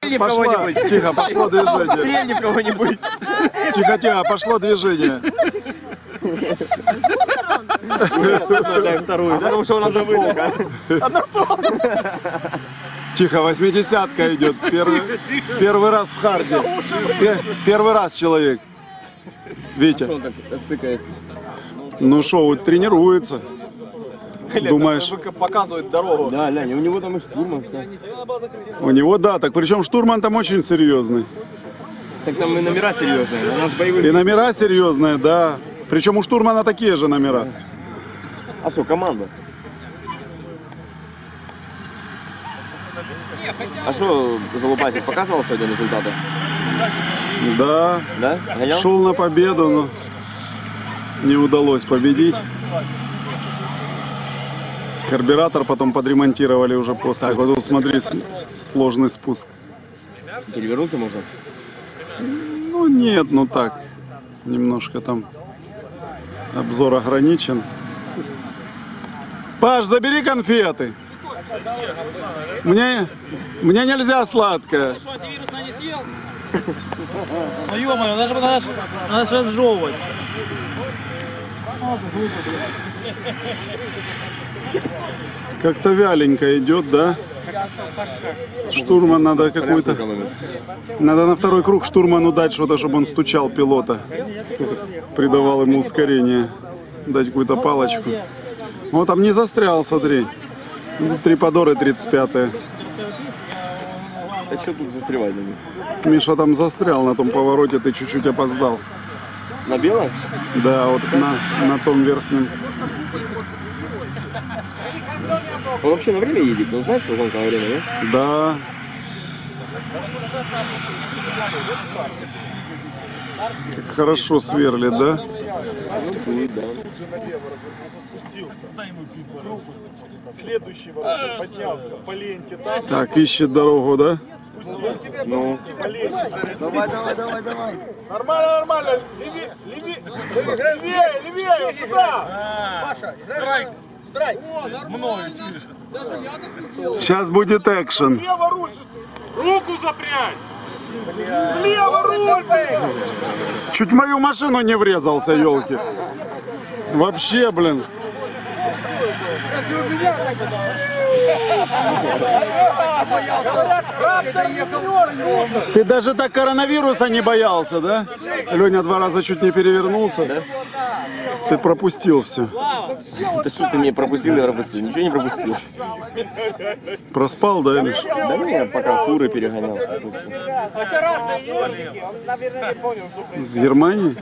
Стрельни в кого-нибудь. Тихо, пошло движение. Стрельни в кого-нибудь. Тихо, тихо, пошло движение. Вторую? Потому что он одностволка. Тихо, восьмидесятка идет. Первый, первый раз в харде. Пе- Первый раз человек. Витя, ну шо, тренируется. Думаешь, Показывает дорогу. Да, Ляня, у него там и штурман все. у него да, так причем штурман там очень серьезный. Так там и номера серьезные. У нас боевые. И номера серьезные, да. Причем у штурмана такие же номера. А что, команда? А что Залупасик показывал сегодня результаты? Да, Да? Гонял? шел на победу, но не удалось победить. Карбюратор потом подремонтировали уже после. Так, вот тут смотри, сложный спуск. Перевернуться можно? Ну нет, ну так, немножко там обзор ограничен. Паш, забери конфеты. Мне, мне нельзя сладкое. Что, антивирусное не съел? Ну ё-моё, даже надо, надо же разжевывать. Как-то вяленько идет, да? Штурман надо какой-то... Надо на второй круг штурману дать что-то, чтобы он стучал пилота. Придавал ему ускорение. Дать какую-то палочку. Вот там не застрял, смотри. Три подоры 35-е. Так что тут застревать? Миша там застрял на том повороте, ты чуть-чуть опоздал. На белом? Да, вот на, на том верхнем. Он вообще на время едет? Он знает, что гонка на время, нет? Да. Как хорошо сверлит, да? Будет, да. Следующий ворот поднялся по ленте там. Так, ищет дорогу, да? Ну, Нормально, нормально. Леви, леви, левее, левее, сюда. Паша, страйк. Сейчас будет экшен. Влево руль. Руку запрячь. Влево руль, блин. Чуть мою машину не врезался, елки. Вообще, блин. Ты даже так коронавируса не боялся, да? Леня два раза чуть не перевернулся. Ты пропустил все. Это что ты мне пропустил и пропустил? Ничего не пропустил. Проспал, да, Илюш? Да не, я пока фуры перегонял. С Германии?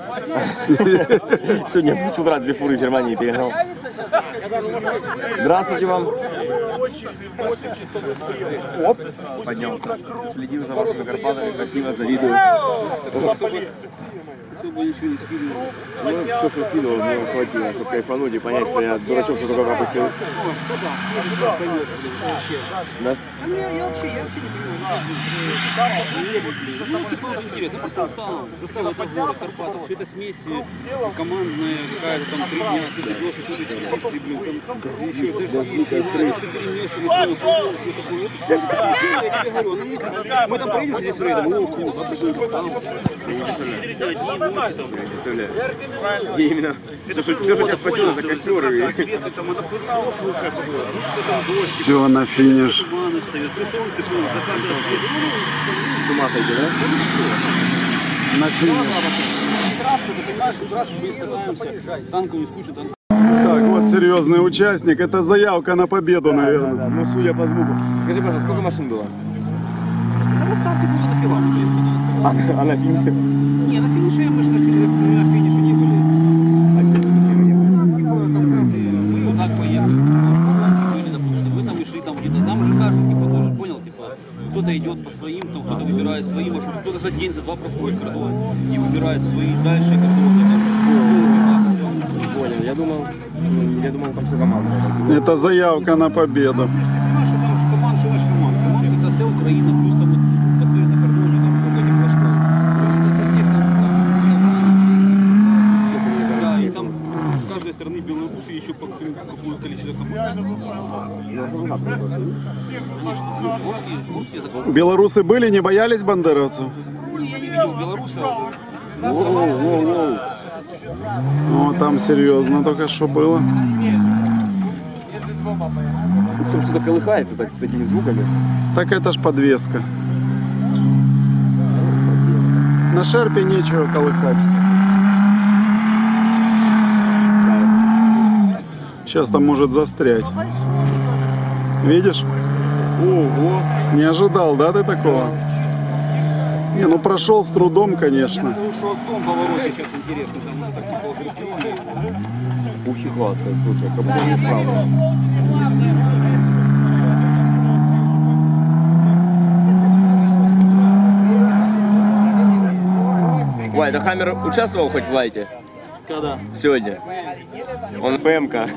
Сегодня с утра две фуры из Германии перегнал. Здравствуйте вам. Оп, поднялся. Следил за вашими Карпатами, красиво завидую. Особо ничего не скидывал. Ну, все, что скидывал, мне хватило, чтобы кайфануть и понять, что я дурачок, что только пропустил. Да? Ну, типа, интересно, просто там, состав этого города, Карпатов, все это смесь э, командная, какая-то там три дня, ты идешь, и такое. Я ну, мы там приедем здесь рейдом, о, а одни ночи там, Представляю. Я именно все, что, тебя ну, там дождь, Все, на финиш. С ума сойти, да? На финиш. трасса, ты понимаешь, трассу мы искатаемся, танку не скучно, танк Так, вот серьезный участник. Это заявка на победу, наверное. Ну, судя по звуку. Скажи, пожалуйста, сколько машин было? Да на старте было мы честно. А, а на финише? Не, на финише мы же на финише, на финише не были. А где на финише мы вот так поехали, мы там и шли там где-то, там же каждый, типа, тоже, понял, типа, кто-то идет по своим, там кто-то выбирает свои маршруты, кто-то за день, за два проходит кордон и выбирает свои дальше кордоны. Я думал, я думал, там все команда. Это заявка на победу. Ты же понимаешь, что там же команд, что значит команда? Команда это вся Украина, плюс там вот постоит на кордоне, там сколько этих флажков. Плюс это со всех там, там, да, и там с каждой стороны белорусы еще какое количество команд. Были, не боялись бандеровцев? Ну, я не видел белорусов. О, там серьезно только что было. Ух, там что-то колыхается так с такими звуками. Так это ж подвеска. На шерпе нечего колыхать. Сейчас там может застрять. Видишь? Ого. Не ожидал, да, ты такого? Не, ну прошел с трудом, конечно. Что в том повороте сейчас интересно, там так типа укрепление. Ухихваться, слушай, как будто неисправно. Вай, да Хаммер участвовал хоть в лайте? Когда? Сегодня. Он ПМК.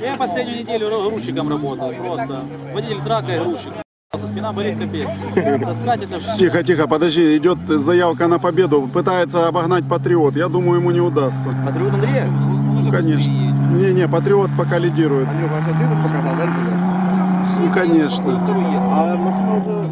Я последнюю неделю грузчиком работал. Просто водитель трака и грузчик. Со спина болит капец. Таскать это все. Тихо, тихо, подожди, идет заявка на победу. Пытается обогнать Патриот. Я думаю, ему не удастся. Патриот Андрея? Ну, конечно. Не-не, Патриот пока лидирует. Андрюха, а что ты тут показал, да? Ну, конечно. А машина уже...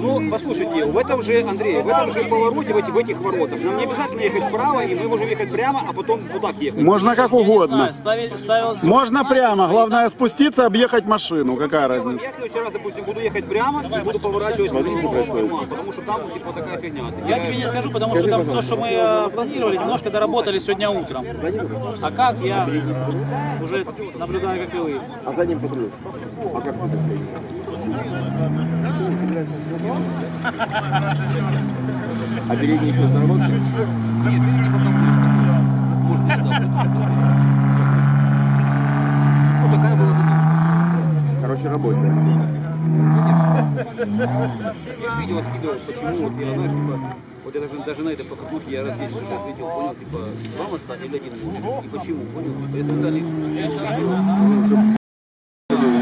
Ну, послушайте, в этом же, Андрей, в этом же повороте, в, эти- в этих воротах, нам не обязательно ехать вправо, и мы можем ехать прямо, а потом вот так ехать. Можно как угодно. Ставил, ставил Можно прямо, главное спуститься, объехать машину. Какая разница? Я в следующий раз, допустим, буду ехать прямо и буду поворачивать Смотри, что происходит. потому что там типа такая фигня. Я тебе не скажу, потому что там то, что мы э, планировали, немножко доработали сегодня утром. А как я уже наблюдаю, как и вы. А за ним патруль. А как? А передний еще заработал? Ну, такая была задумка. Короче, рабочая. Я же видео скидывал, почему, вот я, знаешь, типа, вот я даже, даже на этой покатухе я раз 10 уже ответил, понял, типа, два моста или один мост, и почему, понял, типа, я специально скидывал,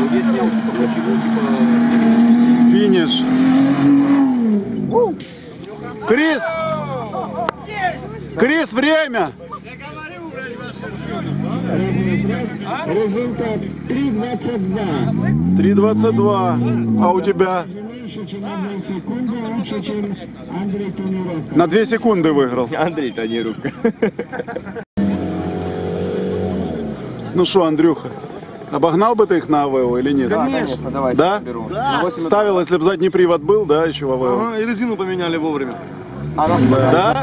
объяснял, типа, почему, типа, Финиш. Крис! Крис, время! Результат 3.22. 3.22. А у тебя? На 2 секунды выиграл. Андрей Тонировка. Ну что, Андрюха, обогнал бы ты их на АВО или нет? Конечно, давай. Да? беру. Ставил, если бы задний привод был, да, еще в АВО? Ага, и резину поменяли вовремя. Да?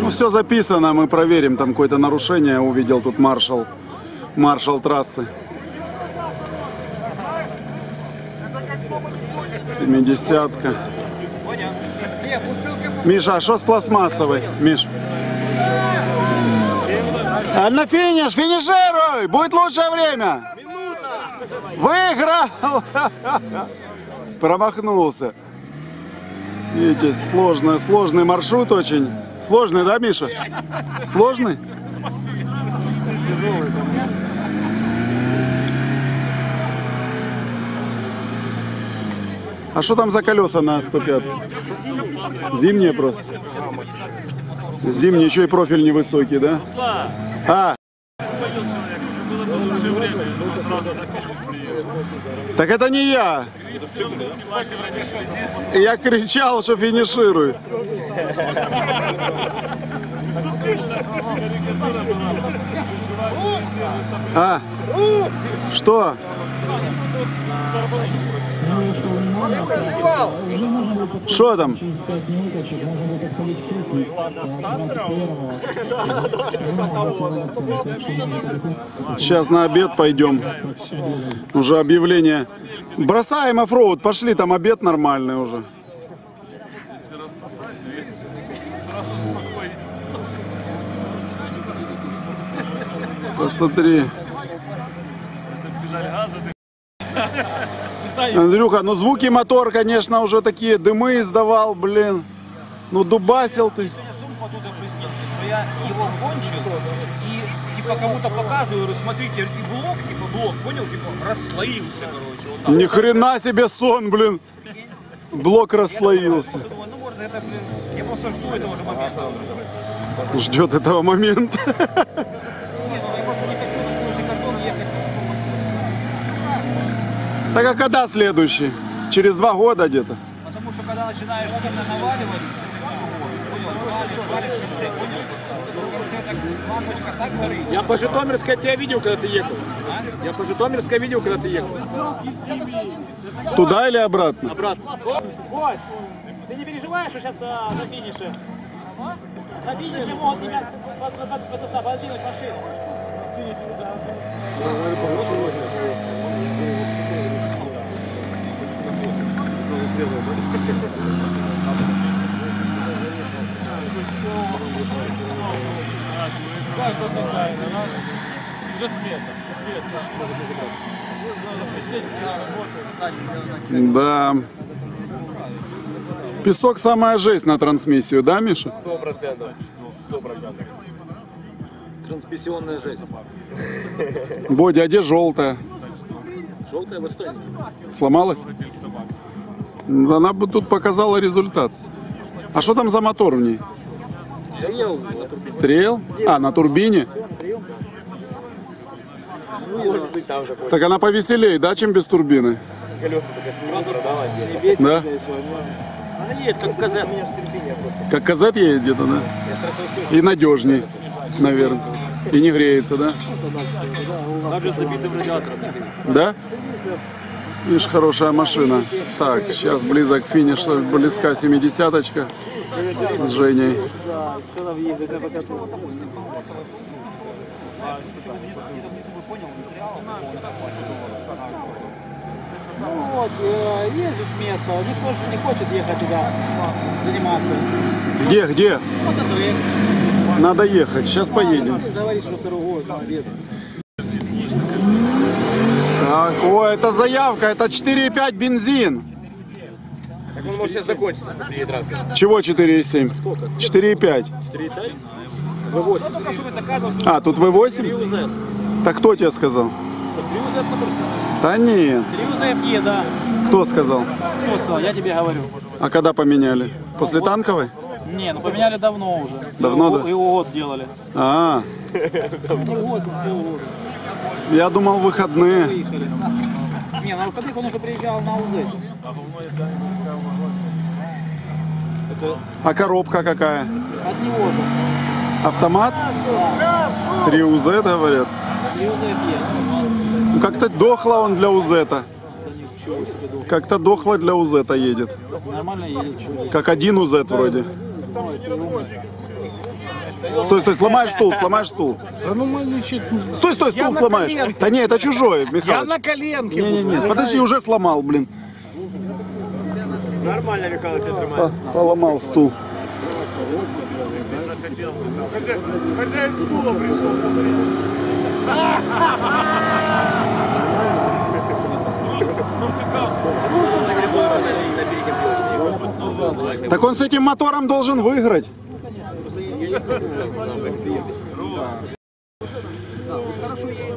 Ну все записано, мы проверим, там какое-то нарушение увидел тут маршал, маршал трассы. 70-ка. Миша, а что с пластмассовой, Миш? А на финиш, финишируй! Будет лучшее время! Выиграл! Промахнулся. Видите, сложный, сложный маршрут очень. Сложный, да, Миша? Сложный? А что там за колеса на 105? Зимние просто. Зимние, еще и профиль невысокий, да? А, так это не я. Я кричал, что финишируй. А, что? Что там? Через 5 минуточек можно будет отходить в сотню. Сейчас на обед пойдем. Уже объявление. Бросаем оффроуд, пошли, там обед нормальный уже. Посмотри. Андрюха, ну звуки мотор, конечно, уже такие дымы издавал, блин. Ну дубасил ты. Сегодня сон оттуда приснился, что я его кончил и типа кому-то показываю, говорю, смотрите, и блок, типа блок, понял, типа расслоился, короче, вот так. Ни хрена себе сон, блин. Блок расслоился. Ну может это, блин, я просто жду этого же момента. Ждет этого момента. Не, ну я просто не хочу на свой же картон ехать Так а когда следующий? Через два года где-то? Потому что когда начинаешь сильно наваливать. Я по Житомирской тебя видел, когда ты ехал. Я по Житомирской видел, когда ты ехал. Туда или обратно? Обратно. Вось, ты не переживаешь, что сейчас на финише? На финише могут тебя Да. Песок самая жесть на трансмиссию, да, Миша? Сто процентов. Сто процентов. Трансмиссионная жесть. Бодя, а где желтая? Желтая в Эстонии. Сломалась? Она бы тут показала результат. А что там за мотор в ней? Турбине. Трейл? А, на турбине? Может быть, там же Так она повеселее, да, чем без турбины? колеса только отдельно. Да? Она едет как казет. Как казет едет где-то, да? И надежней, наверное. И не греется, да? Даже с забитым радиатором. Да? Видишь, хорошая машина. Так, сейчас близок финиш, близка семидесяточка с Женей. Ну вот, э, ж место. Никто же не хочет ехать туда заниматься. Где, где? Вот это и Надо ехать, сейчас поедем. говорит, что второй год, молодец. О, это заявка, это 4,5 бензин. Так он может сейчас трассы. Чего 4,7? 4,5. V8. Только что доказывал, что А, тут V8? 3UZ. Так кто тебе сказал? 3UZ мотор стоит. Да нет. 3UZ Е, да. Кто сказал? Кто сказал? Я тебе говорю. А когда поменяли? После танковой? Не, ну поменяли давно уже. Давно, его, да? Его год сделали. А, Год, полгода. Я думал выходные. Не, на выходных он уже приезжал на УЗ. А коробка какая? От него же. Автомат? 3 УЗ, говорят. 3UZ Е. Ну, Как-то дохло он для УЗ-то. Как-то дохло для УЗ-то едет. Нормально едет, чего. Как один УЗ вроде. Стой, стой, сломаешь стул, сломаешь стул. Стой, стой, стул сломаешь. Да не, это чужой, Я Михаил. на коленке. Не-не-не, подожди, уже сломал, блин. Нормально, Михайлович, отжимает. По- Поломал стул. Хозяин стула. Так он с этим мотором должен выиграть.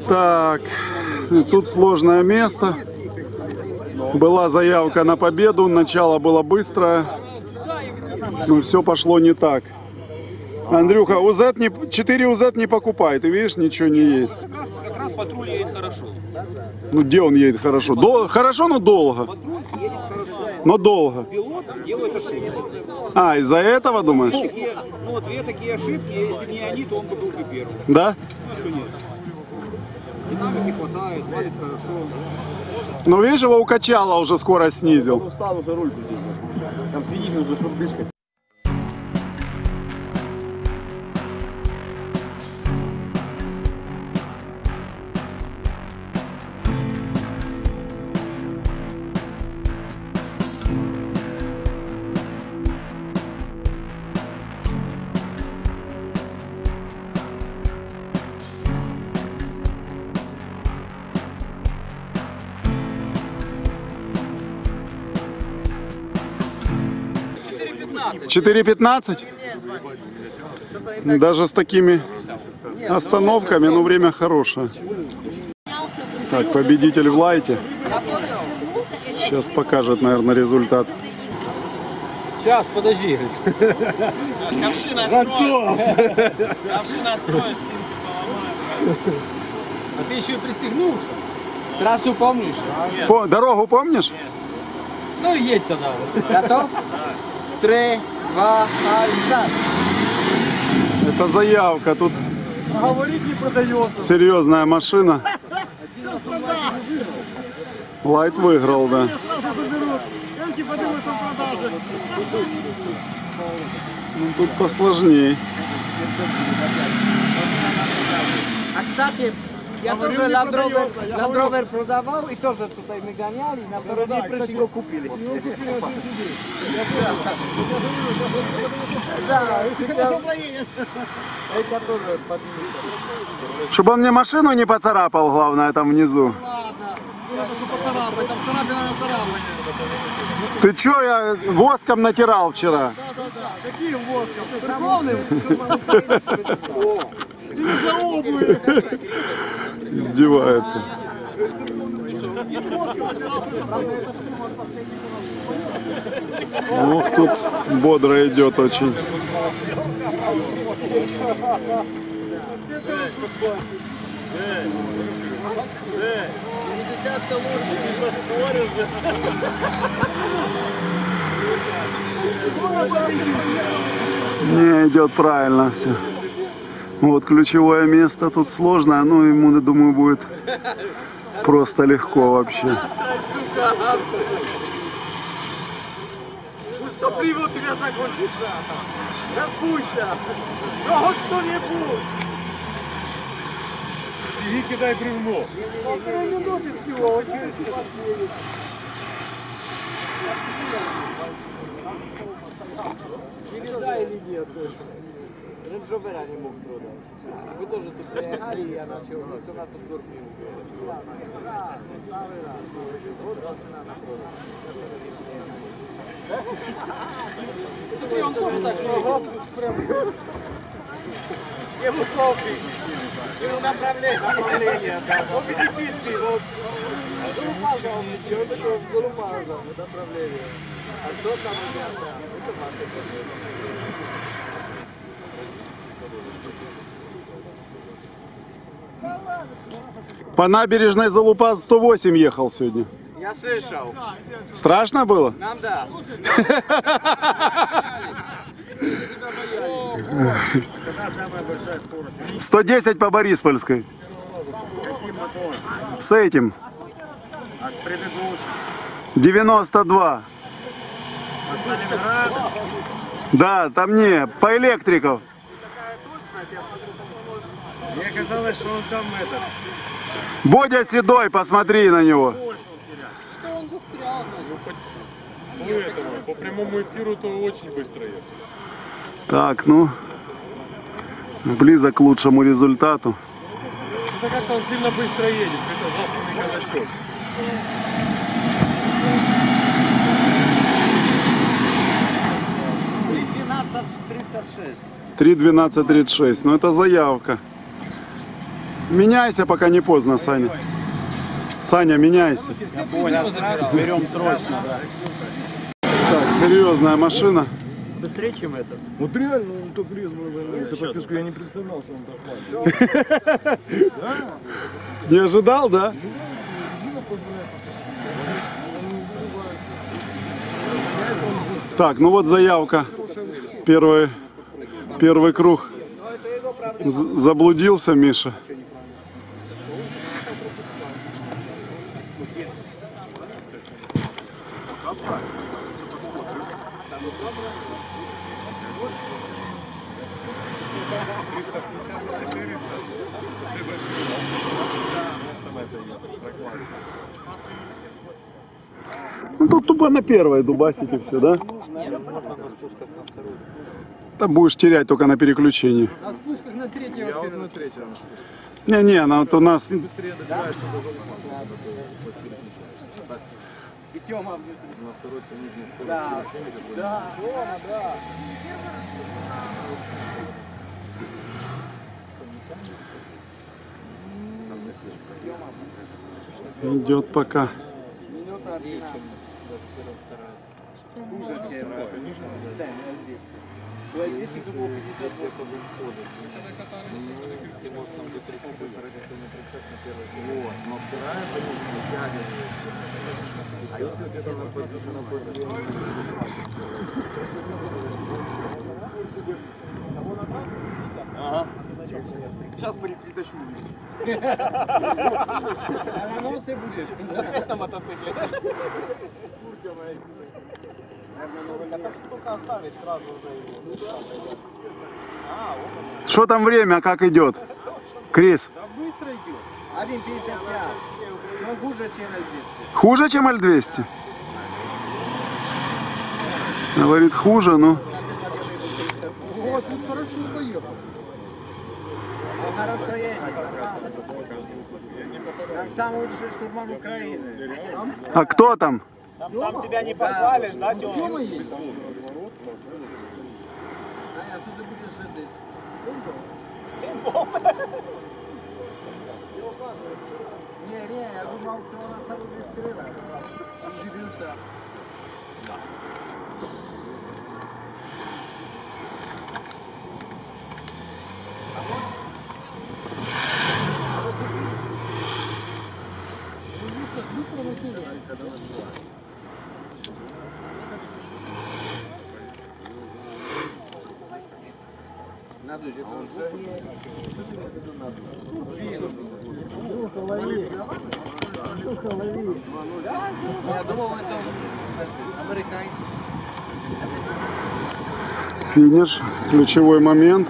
Так, тут сложное место. Была заявка на победу, начало было быстрое, но все пошло не так. Андрюха, УЗ не, 4 УЗ не покупай, ты видишь, ничего не едет. Как раз, как раз патруль едет хорошо. Ну где он едет хорошо? Дол- хорошо, но долго. Патруль едет хорошо. Но долго. Пилот делает ошибки. А, из-за этого думаешь? Такие, ну, две такие ошибки, если не они, то он бы был бы первым. Да? Ну, а что нет? Динамики хватает, валит хорошо. Ну видишь, его укачало, уже скорость снизил. Устал уже руль крутить. Там сидишь уже с отдышкой. Четыре пятнадцать? Даже с такими остановками, но время хорошее. Так, победитель в лайте. Сейчас покажет, наверное, результат. Сейчас, подожди. А ты еще и пристегнулся? Трассу помнишь? По- дорогу помнишь? Ну, едь тогда. Готов? Три, два, один. Это заявка. Тут Говорить не продается. серьезная машина. Лайт выиграл, да. Ну, тут посложнее. А кстати, я Говорю, тоже не Land Rover, Land говорю. Rover продавал и тоже тут мы гоняли, на второй день просто его купили. Да, Если колесо проедет. это тоже поднимется. Чтобы он мне машину не поцарапал, главное, там внизу. Ладно. Это что поцарапать, там царапина на царапане. Ты чё, я воском натирал вчера? Да-да-да. Каким воском? Церковным? Обуви? Издевается. Ух, тут бодро идет очень. Не, идет правильно все. Вот ключевое место тут сложное, ну ему, думаю, будет просто легко вообще. Уступливо у тебя закончится. Распуйся. Ну, хоть что-нибудь. Иди кидай бревно. Не мог продать. Вы тоже тут приехали, и я начал, никто нас тут горки не убил. Да, правый раз. Вот раз надо продать. Ему кофе. Ему направление. Направление, да. Он пятиписный, вот. Голубаза он ничего, это что голубаза, вот направление. А что там ребята? Это ваши проблемы. По набережной Залупа 108 ехал сегодня. Я слышал. Страшно было? Нам да. 110 по Бориспольской. С этим. 92. Да, там не, по электриков. Мне казалось, что он там этот. Бодя Седой, посмотри на него. По этому, по прямому эфиру то очень быстро едет. Так, ну, близок к лучшему результату. Ну, как-то он сильно быстро едет. Это засланный казачок. Три двенадцать тридцать шесть. 3.12.36. Ну, это заявка. Меняйся, пока не поздно, Саня. Саня, меняйся. Берем срочно, да. Так, серьезная машина. Вот реально, он так резво разогнался по песку. Я не представлял, что он так хватит. Не ожидал, да? Так, ну вот заявка. Первый, первый круг. З- Заблудился Миша. Ну тут тупо на первой дубасить и все, да? Там будешь терять только на переключении. На спусках на третьего Я вот на третьем спуск. Не-не, ну вот у нас Быстрее добираешься до залупа. И Тёма На второй нижней скорости. Да. вообще. Да, да. идет пока. Минута 12. Хуже, чем. Да, 200. Если бы было 58 входов. Вот, но вторая А на подлинную? Ага. Сейчас перетащу. А на носе будешь? На мотоцикле. Только оставить сразу уже его. Что там время, как идет? Крис, 1,55. Ну, хуже, чем на 200. хуже, чем L200? Говорит, хуже, ну. Вот, тут хорошо поехал. Хорошо едет. Там самый лучший штурман Украины. А кто там? Там сам себя не похвалишь, да, Тёма? А я что ты будешь жить? Не, не, я думал, что она хороший стрелок. Удивился. Надо же, Я думал, это американский. Финиш, ключевой момент.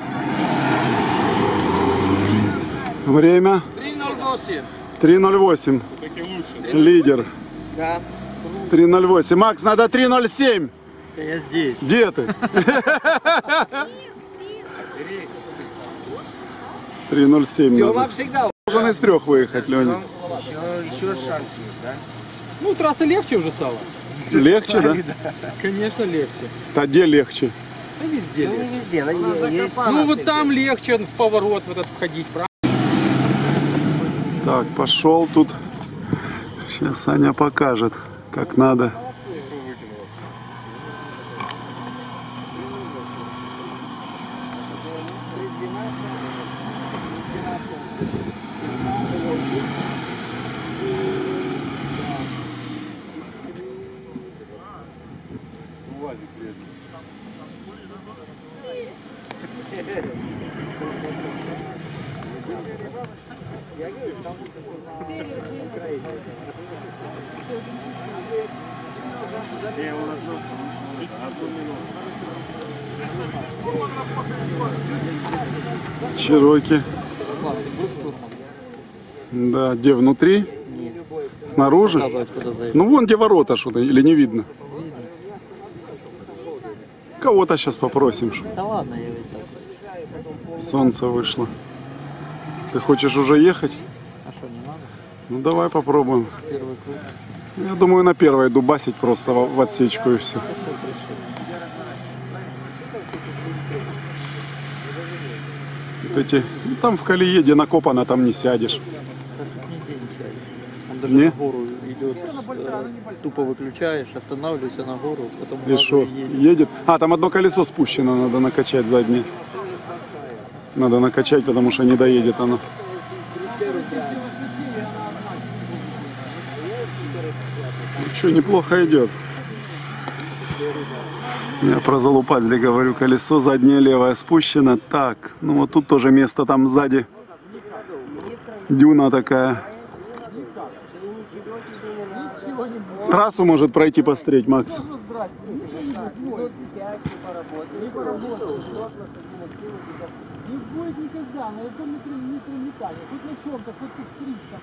Время 3.08. 3.08. Лидер. Да. 3.08. Макс, надо 3.07. Я здесь. Где ты? 3.07 Тёма надо. всегда. Должен из трех выехать, Леня. Еще, еще шанс есть, да? Ну, трасса легче уже стала. Легче, да? Конечно, легче. А где легче? Да везде легче. везде, на есть. Ну, вот там легче в поворот в этот входить, правильно? Так, пошел тут. Сейчас Саня покажет, как надо. Чероки. Да, где внутри? Снаружи? Ну вон где ворота что-то, или не видно? Кого-то сейчас попросим. Да ладно, я ведь так. Солнце вышло. Ты хочешь уже ехать? А что, не надо? Ну давай попробуем. Первый круг. Я думаю, на первой дубасить просто в, отсечку и все. Вот эти, ну, там в колее, накопано, там не сядешь. Не сядешь. Он даже Не? на гору идет, э, тупо выключаешь, останавливаешься на гору, потом И что, едешь. едет? А, там одно колесо спущено, надо накачать заднее. Надо накачать, потому что не доедет оно. Что, неплохо идет. Я про залупазли говорю, колесо заднее левое спущено. Так, ну вот тут тоже место там сзади. Дюна такая. Трассу может пройти посмотреть, Макс. Не будет никогда, на этом метрометании. Хоть на чем-то, хоть ты стричка.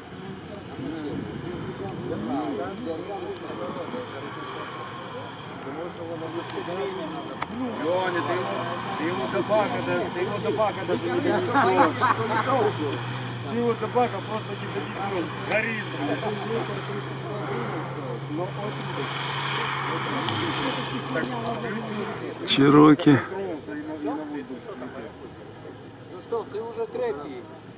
Леня, ты ему, ты ему табака, да- ты ему табака даже не донесешь. Ты ему табака просто не донесешь. Горишь, блядь. Чероки. Ну что, ты уже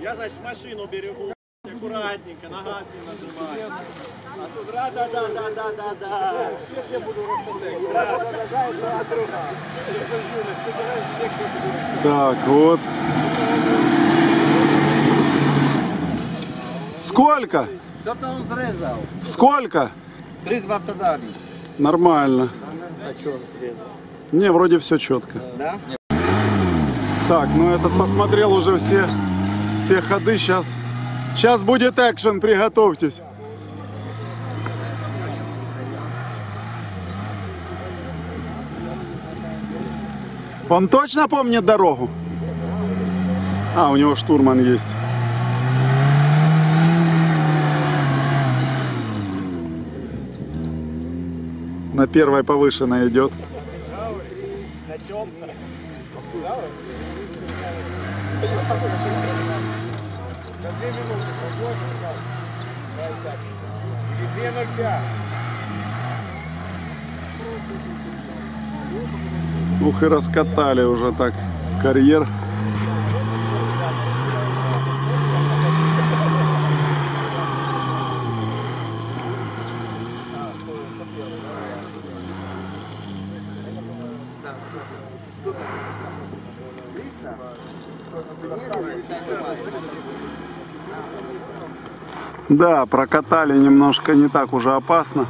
Я, значит, машину берегу. Аккуратненько, на газ не нажимаю. А тут ра да да да да да да Я буду Так, вот. Сколько? Що то він зрізав? Сколько? 3,20 далі. Нормально. А что он срезал? Не, вроде все четко. Да? Так, ну этот посмотрел уже все, все ходы. Сейчас, сейчас будет экшен, приготовьтесь. Он точно помнит дорогу? А, у него штурман есть. На первой повышенной идет. Две ноль пять. Ух и раскатали уже так карьер. Да, прокатали немножко не так уже опасно.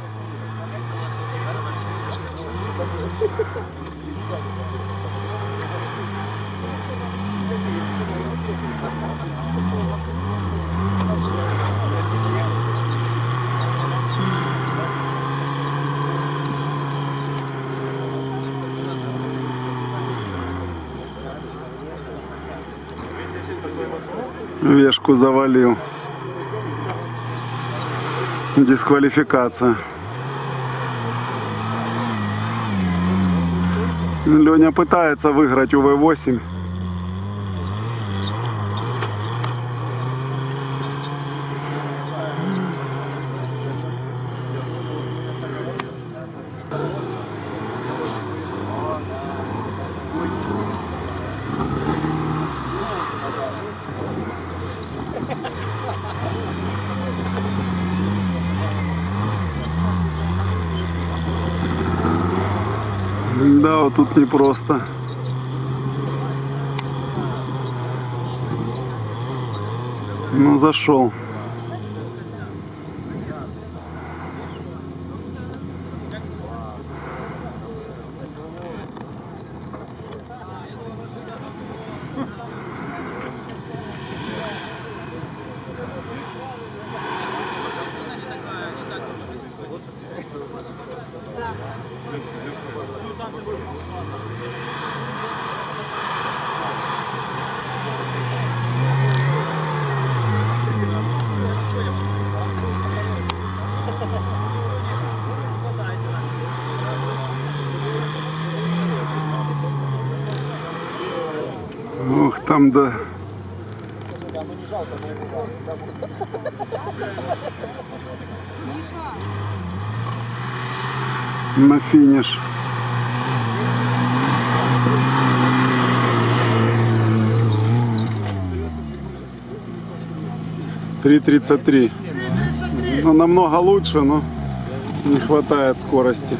Вешку завалил дисквалификация. Леня пытается выиграть УВ-8. Непросто. Ну, зашел. Ух, там да. На финиш. Три тридцать три. Ну, намного лучше, но не хватает скорости.